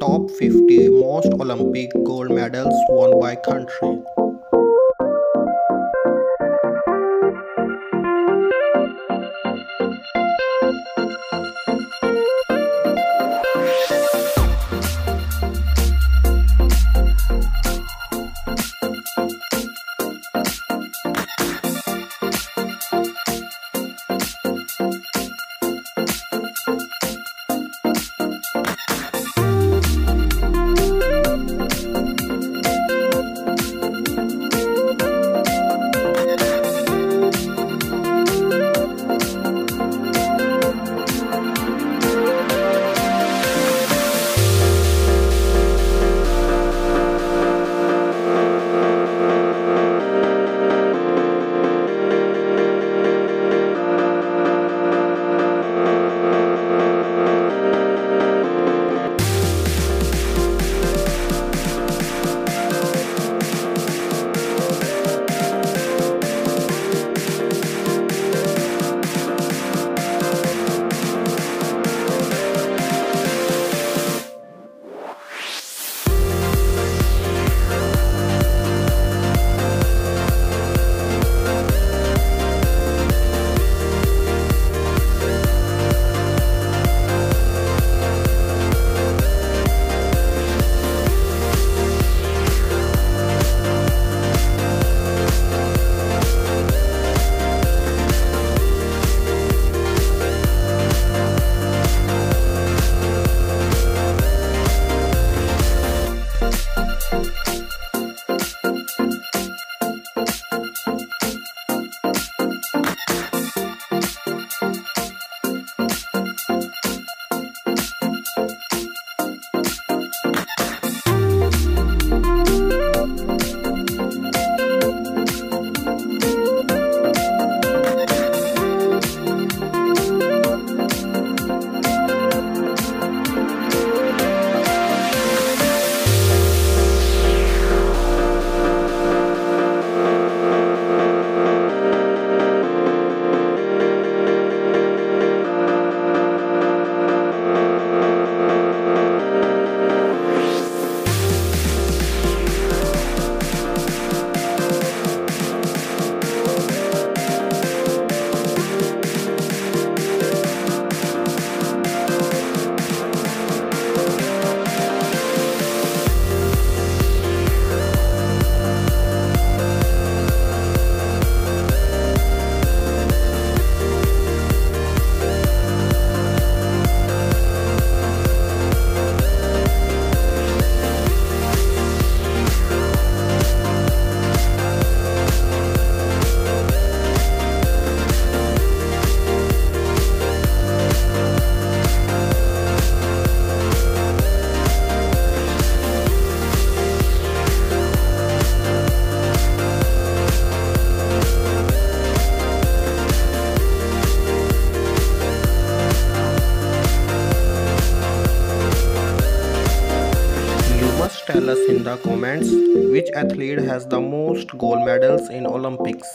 Top 50 most Olympic gold medals won by country. The comments which athlete has the most gold medals in Olympics.